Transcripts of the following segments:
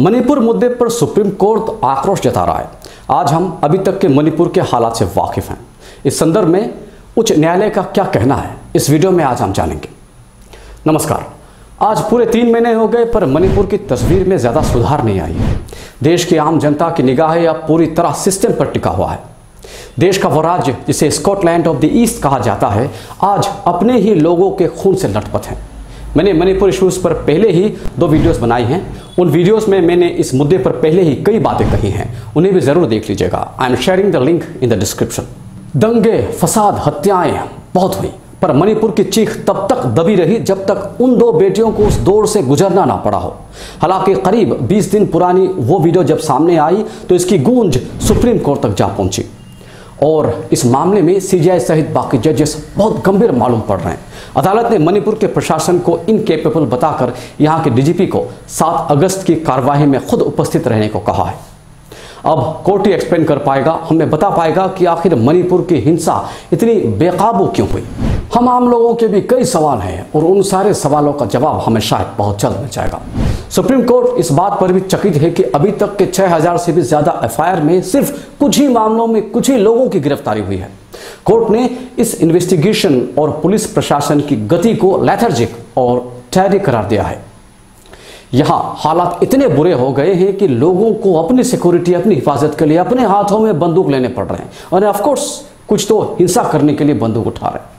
मणिपुर मुद्दे पर supreme court आक्रोश जता रहा है। आज हम अभी तक के मणिपुर के हालात से वाकिफ हैं। इस संदर्भ में उच्च न्यायालय का क्या कहना है, इस वीडियो में आज हम जानेंगे। नमस्कार। आज पूरे तीन महीने हो गए, पर मणिपुर की तस्वीर में ज़्यादा सुधार नहीं आई है। देश की आम जनता की निगाहें अब पूरी तरह सिस्टम पर टिका हुआ है। देश का वो राज्य, जिसे स्कॉटलैंड ऑफ़ द ईस्ट कहा जाता है, आज अपने ही लोगों के खून से लटपथ है। मैंने मणिपुर इश्यूज़ पर पहले ही दो वीडियोस बनाई हैं। उन वीडियोस में मैंने इस मुद्दे पर पहले ही कई बातें कही हैं। उन्हें भी ज़रूर देख लीजिएगा। I am sharing the link in the description दंगे, फसाद, हत्याएँ बहुत हुई, पर मणिपुर की चीख तब तक दबी रही जब तक उन दो बेटियों को उस दौर से गुजरना ना पड़ा हो। हालाँकि करीब 20 दिन पुरानी वो वीडियो जब सामने आई तो इसकी गूंज सुप्रीम कोर्ट तक जा पहुँची। और इस मामले में सीजीआई सहित बाकी जजेस बहुत गंभीर मालूम पड़ रहे हैं। अदालत ने मणिपुर के प्रशासन को इनकेपेबल बताकर यहाँ के डीजीपी को 7 अगस्त की कार्यवाही में खुद उपस्थित रहने को कहा है। अब कोर्ट ही एक्सप्लेन कर पाएगा, हमें बता पाएगा कि आखिर मणिपुर की हिंसा इतनी बेकाबू क्यों हुई? हम आम लोगों के भी कई सवाल हैं और उन सारे सवालों का जवाब हमें शायद बहुत जल्द मिल जाएगा। सुप्रीम कोर्ट इस बात पर भी चकित है कि अभी तक के 6000 से भी ज़्यादा एफआईआर में सिर्फ़ कुछ ही मामलों में कुछ ही लोगों की गिरफ्तारी हुई है। कोर्ट ने इस इन्वेस्टिगेशन और पुलिस प्रशासन की गति को लेथर्जिक और टैरी करार दिया है। यहाँ हालात इतने बुरे हो गए हैं कि लोगों को अपनी सिक्योरिटी अपनी हिफाजत के लिए, अपने हाथों में बंदूक लेने पड़ रहे हैं। और ऑफकोर्स कुछ तो हिंसा करने के लिए बंदूक उठा रहे हैं।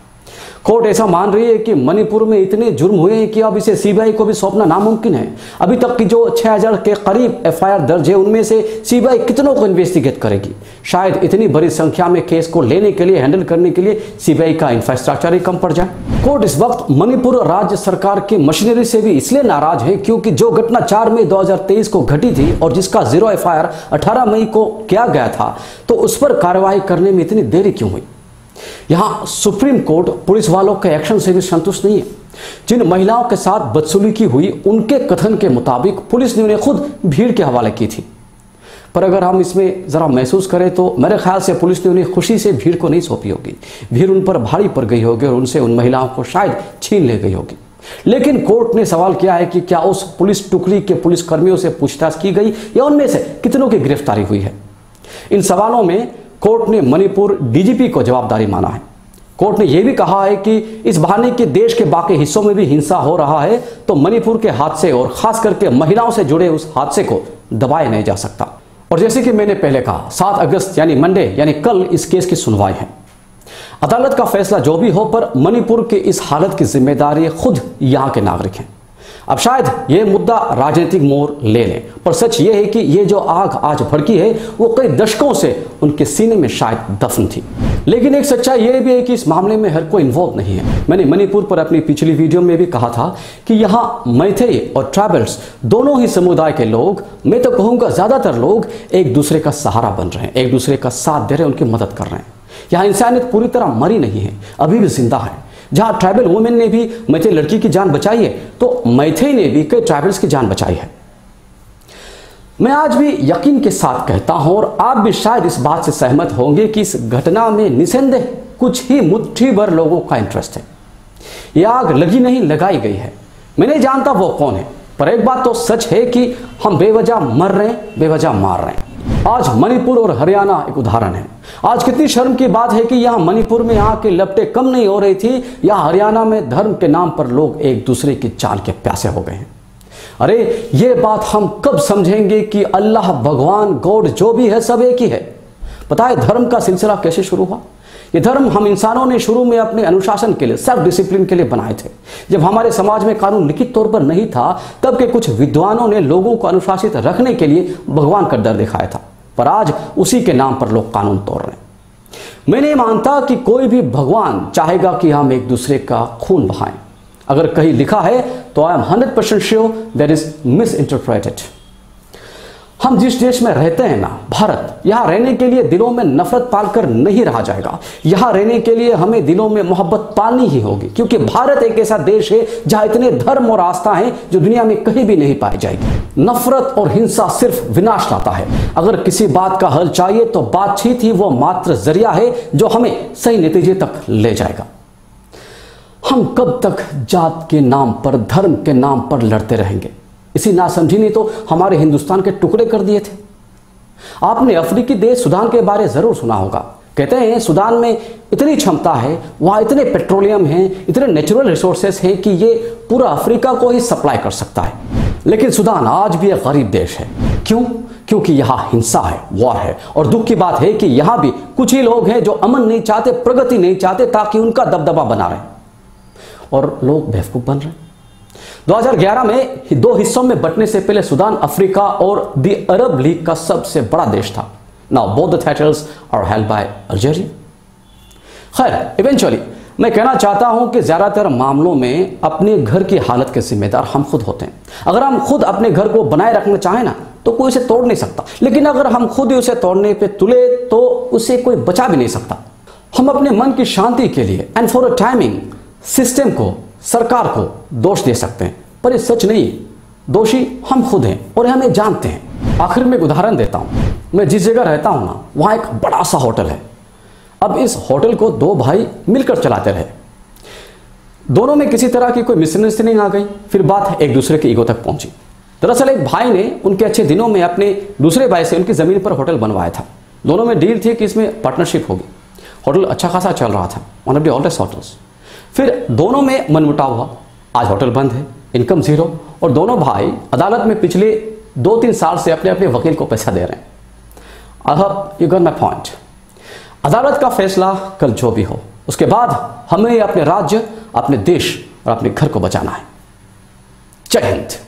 कोर्ट ऐसा मान रही है कि मणिपुर में इतने जुर्म हुए हैं कि अब इसे सीबीआई को भी सौंपना नामुमकिन है। अभी तक की जो 6000 के करीब एफआईआर दर्ज है, उनमें से सीबीआई कितनों को इन्वेस्टिगेट करेगी? शायद इतनी बड़ी संख्या में केस को लेने के लिए हैंडल करने के लिए सीबीआई का इंफ्रास्ट्रक्चर ही कम पड़ जाए। कोर्ट इस वक्त मणिपुर राज्य सरकार की मशीनरी से भी इसलिए नाराज़ है क्योंकि जो घटना चार मई दो हज़ार तेईस को घटी थी और जिसका ज़ीरो एफ़ आई मई को किया गया था तो उस पर कार्रवाई करने में इतनी देरी क्यों हुई? यहाँ सुप्रीम कोर्ट पुलिस वालों के एक्शन से भी संतुष्ट नहीं है। जिन महिलाओं के साथ बदसलूकी हुई, उनके कथन के मुताबिक पुलिस ने उन्हें खुद भीड़ के हवाले की थी। पर अगर हम इसमें ज़रा महसूस करें तो मेरे ख्याल से पुलिस ने उन्हें खुशी से भीड़ को नहीं सौंपी होगी। भीड़ उन पर भारी पड़ गई होगी और उनसे उन महिलाओं को शायद छीन ले गई होगी। लेकिन कोर्ट ने सवाल किया है कि क्या उस पुलिस टुकड़ी के पुलिसकर्मियों से पूछताछ की गई या उनमें से कितनों की गिरफ्तारी हुई है? इन सवालों में कोर्ट ने मणिपुर डीजीपी को जवाबदारी माना है। कोर्ट ने यह भी कहा है कि इस बहाने के देश के बाकी हिस्सों में भी हिंसा हो रहा है तो मणिपुर के हादसे और खास करके महिलाओं से जुड़े उस हादसे को दबाया नहीं जा सकता। और जैसे कि मैंने पहले कहा, सात अगस्त यानी मंडे यानी कल इस केस की सुनवाई है। अदालत का फैसला जो भी हो, पर मणिपुर के इस हालत की ज़िम्मेदारी खुद यहाँ के नागरिक हैं। अब शायद ये मुद्दा राजनीतिक मोड़ ले लें। पर सच ये है कि ये जो आग आज भड़की है, वो कई दशकों से उनके सीने में शायद दफन थी। लेकिन एक सच्चाई ये भी है कि इस मामले में हर कोई इन्वॉल्व नहीं है। मैंने मणिपुर पर अपनी पिछली वीडियो में भी कहा था कि यहाँ मैथे और ट्राइबल्स दोनों ही समुदाय के लोग, मैं तो कहूँगा ज़्यादातर लोग एक दूसरे का सहारा बन रहे हैं, एक दूसरे का साथ दे रहे हैं, उनकी मदद कर रहे हैं। यहाँ इंसानियत पूरी तरह मरी नहीं है, अभी भी ज़िंदा है। जहाँ ट्राइबल वुमेन ने भी मैथे लड़की की जान बचाई है तो मैथे ने भी कई ट्राइबल्स की जान बचाई है। मैं आज भी यकीन के साथ कहता हूँ, और आप भी शायद इस बात से सहमत होंगे कि इस घटना में निसंदेह कुछ ही मुट्ठी भर लोगों का इंटरेस्ट है। यह आग लगी नहीं, लगाई गई है। मैं नहीं जानता वो कौन है, पर एक बात तो सच है कि हम बेवजह मर रहे हैं, बेवजह मार रहे हैं। आज मणिपुर और हरियाणा एक उदाहरण है। आज कितनी शर्म की बात है कि यहाँ मणिपुर में यहाँ के लपटे कम नहीं हो रही थी या हरियाणा में धर्म के नाम पर लोग एक दूसरे की चाल के प्यासे हो गए हैं। अरे, ये बात हम कब समझेंगे कि अल्लाह, भगवान, गॉड, जो भी है, सब एक ही है? पता है धर्म का सिलसिला कैसे शुरू हुआ? ये धर्म हम इंसानों ने शुरू में अपने अनुशासन के लिए सेल्फ डिसिप्लिन के लिए बनाए थे। जब हमारे समाज में कानून लिखित तौर पर नहीं था, तब के कुछ विद्वानों ने लोगों को अनुशासित रखने के लिए भगवान का डर दिखाया था। पर आज उसी के नाम पर लोग कानून तोड़ रहे हैं। मैं नहीं मानता कि कोई भी भगवान चाहेगा कि हम एक दूसरे का खून बहाएँ। अगर कहीं लिखा है तो I am hundred percent sure that is misinterpreted हम जिस देश में रहते हैं ना, भारत, यहाँ रहने के लिए दिलों में नफरत पालकर नहीं रहा जाएगा। यहाँ रहने के लिए हमें दिलों में मोहब्बत पालनी ही होगी, क्योंकि भारत एक ऐसा देश है जहाँ इतने धर्म और आस्था हैं जो दुनिया में कहीं भी नहीं पाई जाएगी। नफरत और हिंसा सिर्फ़ विनाश लाता है। अगर किसी बात का हल चाहिए तो बातचीत ही वो मात्र ज़रिया है जो हमें सही नतीजे तक ले जाएगा। हम कब तक जात के नाम पर, धर्म के नाम पर लड़ते रहेंगे? इसी नासमझी ने तो हमारे हिंदुस्तान के टुकड़े कर दिए थे। आपने अफ्रीकी देश सुदान के बारे ज़रूर सुना होगा। कहते हैं सुदान में इतनी क्षमता है, वहाँ इतने पेट्रोलियम हैं, इतने नेचुरल रिसोर्सेस हैं कि ये पूरा अफ्रीका को ही सप्लाई कर सकता है। लेकिन सुदान आज भी एक गरीब देश है। क्यों? क्योंकि यहाँ हिंसा है, वॉर है। और दुख की बात है कि यहाँ भी कुछ ही लोग हैं जो अमन नहीं चाहते, प्रगति नहीं चाहते, ताकि उनका दबदबा बना रहे। और लोग बेवकूफ़ बन रहे 2011 में दो हिस्सों में बंटने से पहले सुदान, अफ्रीका और दी अरब लीग का सबसे बड़ा देश था। Now both the are by Algeria खैर इवेंचुअली मैं कहना चाहता हूँ कि ज़्यादातर मामलों में अपने घर की हालत के जिम्मेदार हम खुद होते हैं। अगर हम खुद अपने घर को बनाए रखना चाहें ना तो कोई उसे तोड़ नहीं सकता। लेकिन अगर हम खुद ही उसे तोड़ने पे तुले तो उसे कोई बचा भी नहीं सकता। हम अपने मन की शांति के लिए and for a timing system को सरकार को दोष दे सकते हैं। पर ये सच नहीं, दोषी हम खुद हैं और हमें जानते हैं। आखिर में एक उदाहरण देता हूँ। मैं जिस जगह रहता हूँ ना, वहाँ एक बड़ा सा होटल है। अब इस होटल को दो भाई मिलकर चलाते रहे। दोनों में किसी तरह की कोई मिसअंडरस्टैंडिंग आ गई। फिर बात एक दूसरे के ईगो तक पहुँची। दरअसल एक भाई ने उनके अच्छे दिनों में अपने दूसरे भाई से उनकी ज़मीन पर होटल बनवाया था। दोनों में डील थी कि इसमें पार्टनरशिप होगी। होटल अच्छा खासा चल रहा था। One of the oldest hotels. फिर दोनों में मनमुटाव हुआ। आज होटल बंद है इनकम ज़ीरो और दोनों भाई अदालत में पिछले दो तीन साल से अपने अपने वकील को पैसा दे रहे हैं। अब यू गॉट माई पॉइंट अदालत का फैसला कल जो भी हो, उसके बाद हमें अपने राज्य, अपने देश और अपने घर को बचाना है। जय हिंद।